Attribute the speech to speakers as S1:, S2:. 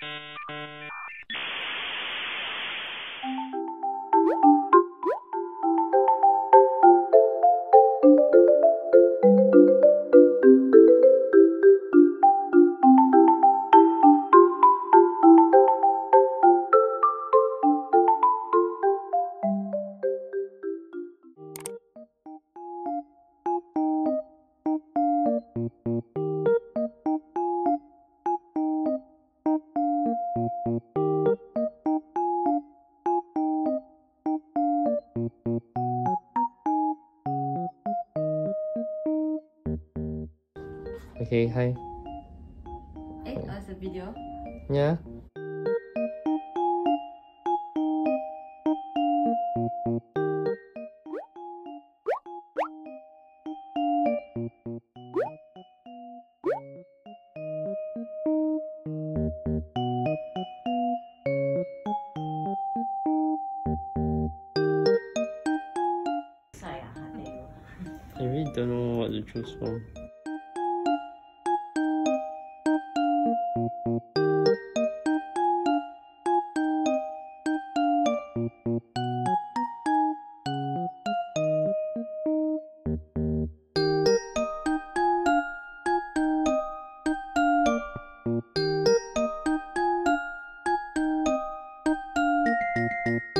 S1: Thank you. Okay, hi.
S2: Eh, oh, sa video?
S1: Yeah. Don't know what to choose from. Thank